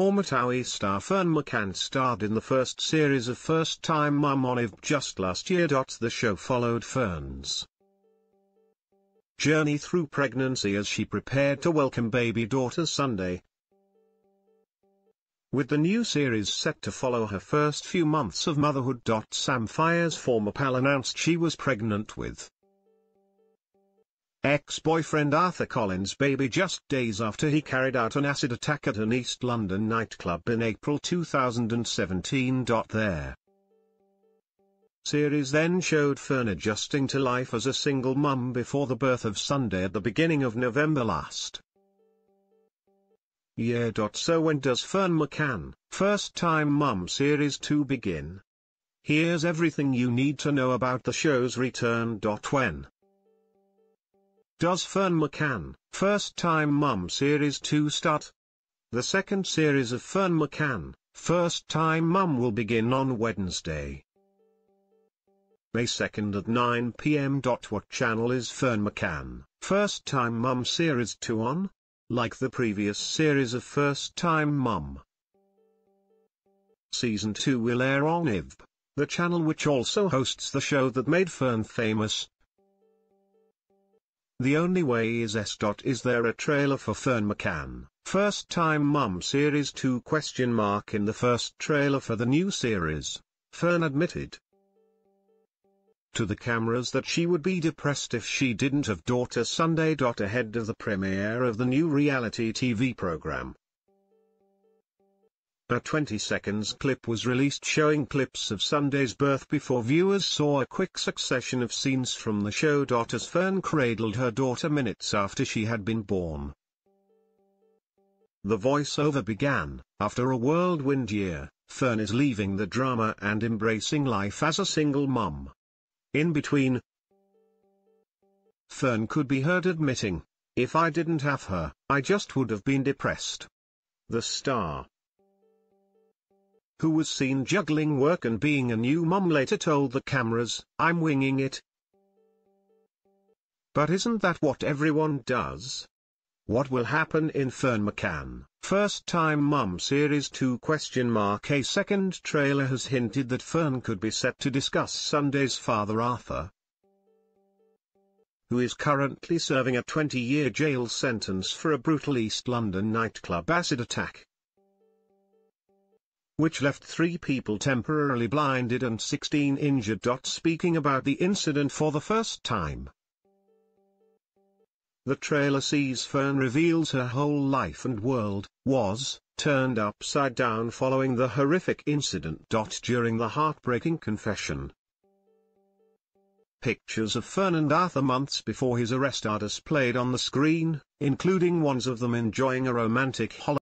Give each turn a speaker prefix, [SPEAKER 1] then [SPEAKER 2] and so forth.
[SPEAKER 1] Former TOWIE star Ferne McCann starred in the first series of First Time Mum on ITVBe just last year. The show followed Ferne's journey through pregnancy as she prepared to welcome baby daughter Sunday. With the new series set to follow her first few months of motherhood. Sam Faiers' former pal announced she was pregnant with ex-boyfriend Arthur Collins' baby just days after he carried out an acid attack at an East London nightclub in April 2017. There series then showed Ferne adjusting to life as a single mum before the birth of Sunday at the beginning of November last year. So when does Ferne McCann, First Time Mum Series 2 begin? Here's everything you need to know about the show's return. When does Ferne McCann, First Time Mum Series 2 start? The second series of Ferne McCann, First Time Mum will begin on Wednesday, May 2nd at 9 pm. What channel is Ferne McCann, First Time Mum Series 2 on? Like the previous series of First Time Mum. Season 2 will air on ITVBe, the channel which also hosts the show that made Ferne famous, the Only Way is Essex. Is there a trailer for Ferne McCann, First Time Mum Series 2 question mark In the first trailer for the new series, Ferne admitted to the cameras that she would be depressed if she didn't have daughter Sunday. Ahead of the premiere of the new reality TV program, a 20 seconds clip was released showing clips of Sunday's birth before viewers saw a quick succession of scenes from the show. As Ferne cradled her daughter minutes after she had been born. The voiceover began, after a whirlwind year, Ferne is leaving the drama and embracing life as a single mum. In between, Ferne could be heard admitting, if I didn't have her, I just would have been depressed. The star, who was seen juggling work and being a new mum later told the cameras, I'm winging it. But isn't that what everyone does? What will happen in Ferne McCann, First Time Mum Series 2 question mark A second trailer has hinted that Ferne could be set to discuss Sunday's father Arthur, who is currently serving a 20-year jail sentence for a brutal East London nightclub acid attack which left three people temporarily blinded and 16 injured. Speaking about the incident for the first time. The trailer sees Ferne reveals her whole life and world, was, turned upside down following the horrific incident. During the heartbreaking confession. Pictures of Ferne and Arthur months before his arrest are displayed on the screen, including ones of them enjoying a romantic holiday.